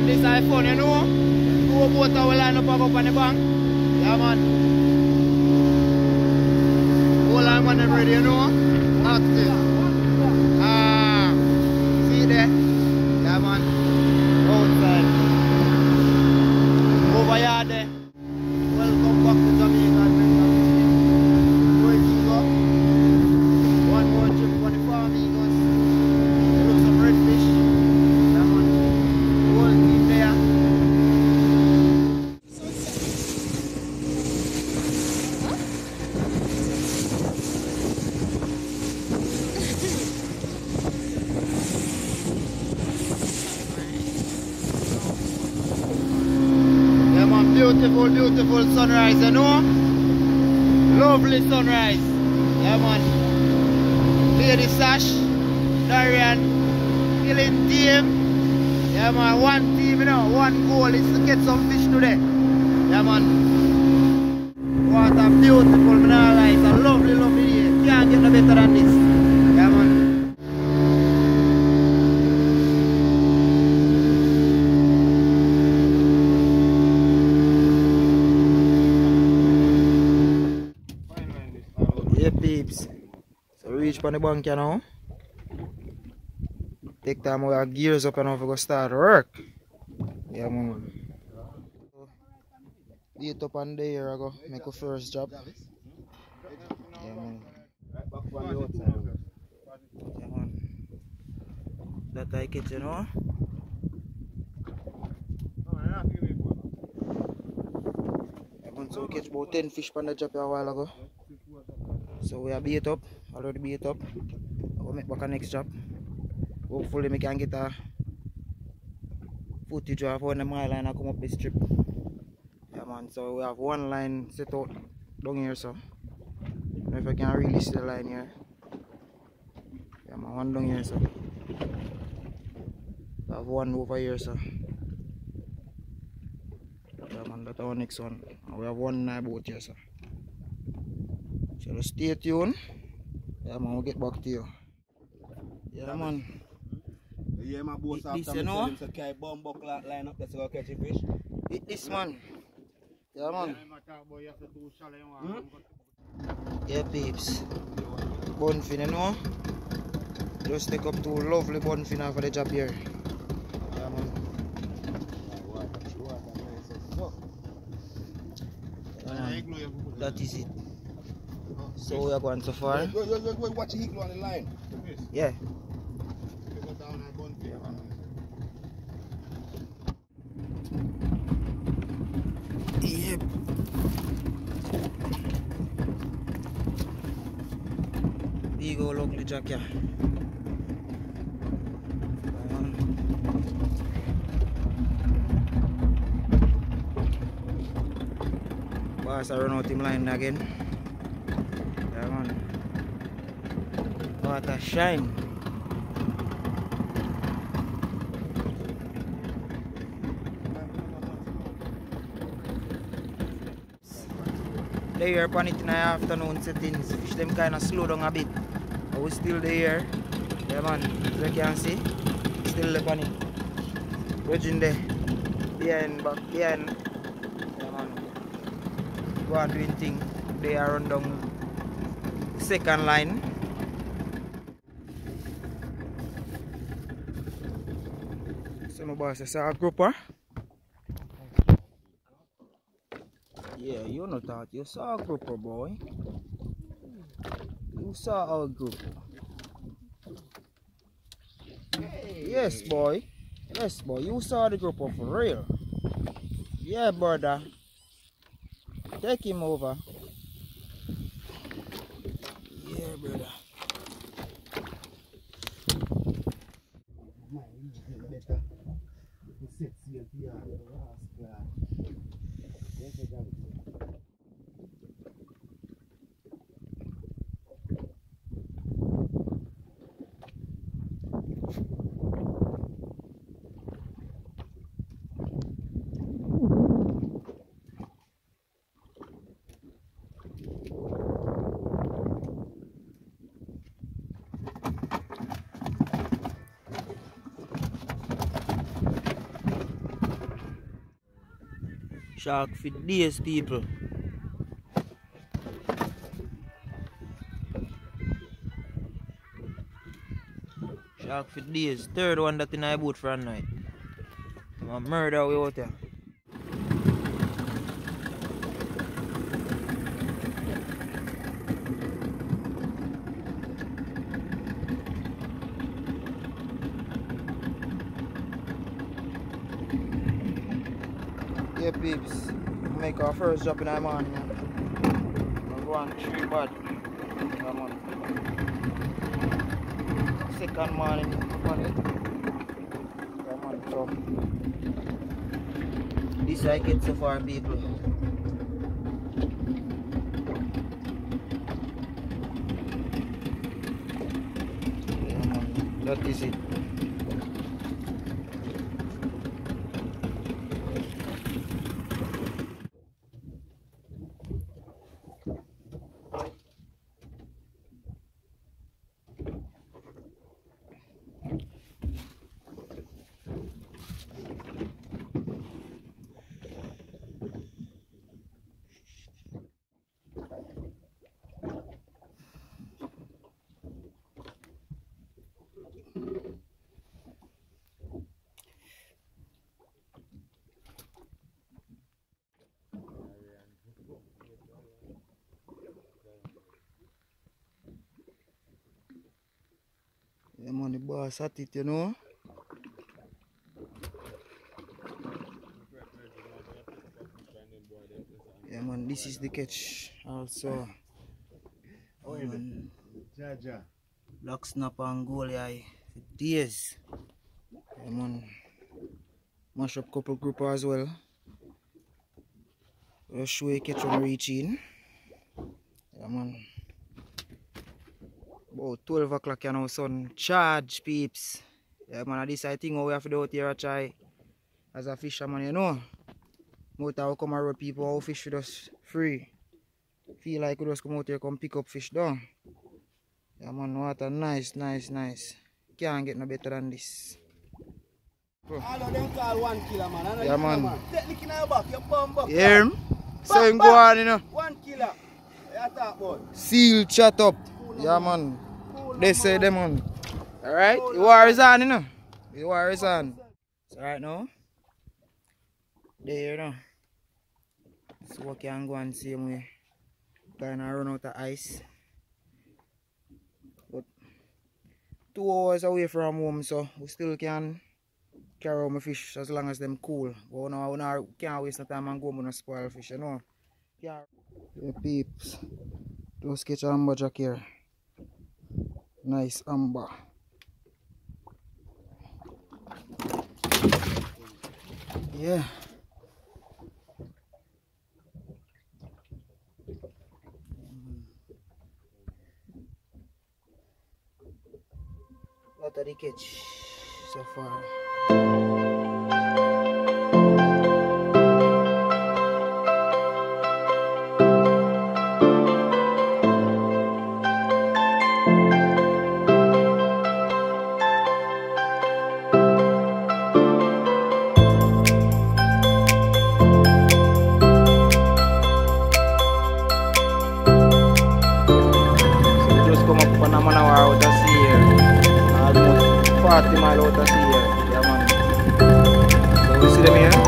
Man, this is fun, you know. Two boats will line up up on the bank. Yeah man. Hold on man, ready, you know. Ah, see there? Beautiful sunrise, you know? Lovely sunrise. Yeah man. Lady Sash, Darian, killing team. Yeah man, one team, you know, one goal is to get some fish today. Yeah man. What a beautiful, man, it's a lovely, lovely day. Can't get no better than this. Hey peeps. So reach pon the bank you know. Take time our gears up and you know, go start work. Yeah man. Date up on there I go make a first job. Yeah man. Yeah man. That I get you know. I went to catch about 10 fish pan the job a while ago. So we are beat up, already beat up. I'll make back a next job. Hopefully we can get a footage of when the my line I come up this trip. Yeah man, so we have one line set out down here so. If I can really see the line here. Yeah man, one down here so. We have one over here so. Yeah man, that's our next one. We have one boat here so. So stay tuned. Yeah man, we'll get back to you. Yeah man. Yeah, my boss This, after you me know? him say carry bomb buck line up there to go catch a fish. Hit this man. Yeah man. Yeah peeps. Bonfin you know. Just take up two lovely bonfin for the job here. Yeah. Yeah, man. That is it. So we are going so far. Wait, wait, wait, wait, watch the igloo on the line. Yeah. Yep. Old ugly jack yeah. Basta run out him line again. Yeah man. What shine. They here upon it in the afternoon settings. Fish them kind of slow down a bit. But we still there. Yeah man, as you can see. Still upon it. Virgin there. Behind back behind. Yeah man. Go on doing thing. They are run down second line. So my boss is a grouper. Yeah, you know that. You saw a grouper, oh boy. You saw our grouper. Yes, boy. Yes, boy. You saw the grouper oh, for real. Yeah, brother. Take him over. Shark for days, people. Shark for days. Third one that in I boat for a night. I'm a murder we out here. Yeah, peeps. Our first drop in the morning. We're going three bad. Come on. Second morning. On. Come on, so. This I get so far, people. Yeah. That is it. Yeah, man, the boss at it, you know. Yeah, man, this is the catch also. Oh, man, Jaja. black snapper and goalie for days. Yeah, man. Mash up couple grouper as well. We'll show you catch on reaching. Yeah, man. About 12 o'clock you know, son. Charge, peeps. Yeah, man, this I think we have to do out here a try. As a fisherman, you know. Out how come around people how fish with us free. Feel like we just come out here come pick up fish down. Yeah, man, water nice, nice, nice. Can't get no better than this. All of them call one killer, man. I know Yeah, man. Technique in your back, you bomb back. Hear him? So go on, you know. One killer. You talk about. Seal chat up. Yeah, man. They say them on. Alright? The war is on, you know. The war is on. So right now, there you know. So we can go and way. Kind of run out of ice. But two hours away from home, so we still can carry out my fish as long as them cool. But now we can't waste no time and go and spoil fish, you know. Yeah, yeah peeps. Just catch a amber jack here. Nice amber. Yeah. Are the catch so far? Almost 40 mile out of sea here. Yeah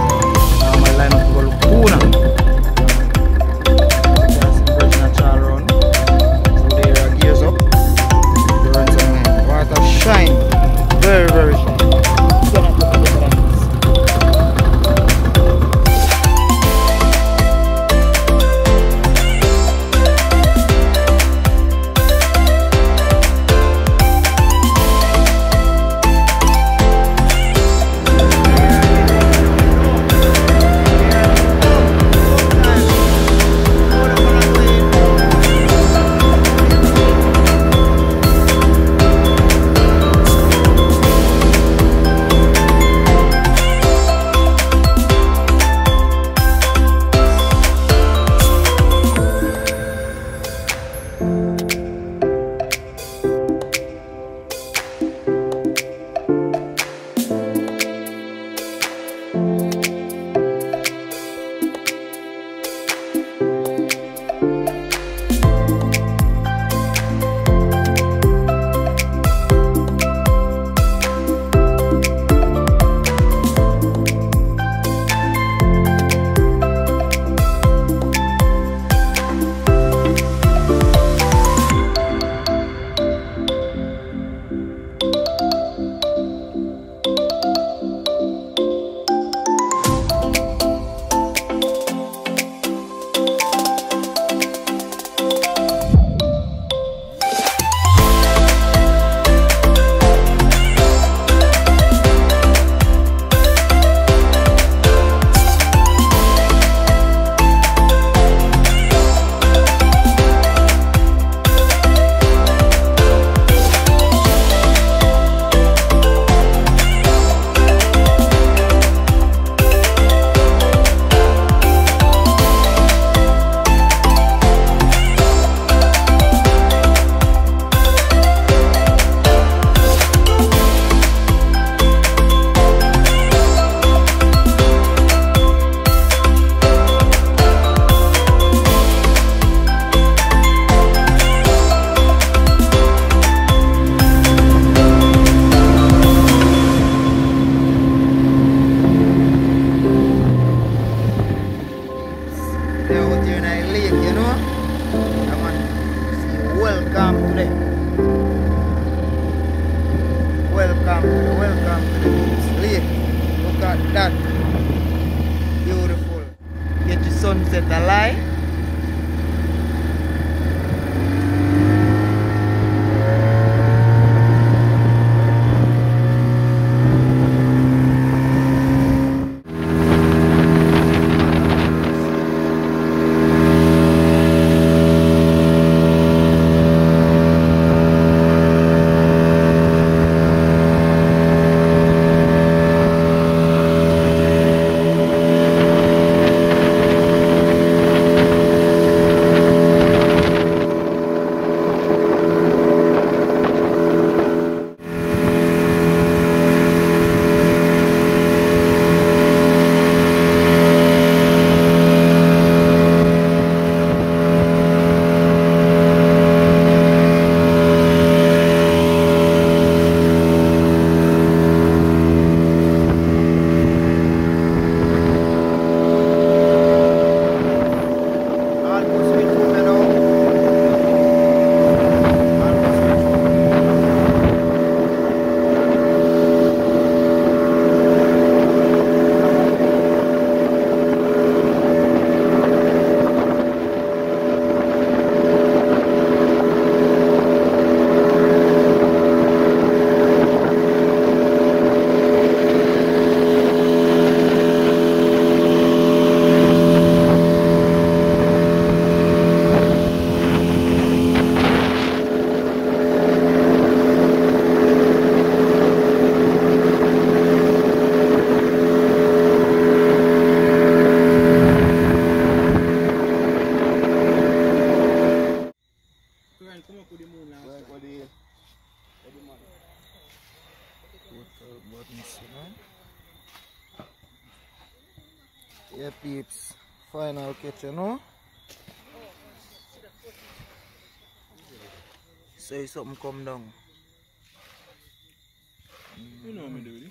Yeah final kitchen, no? Say something come down. You know me, dude.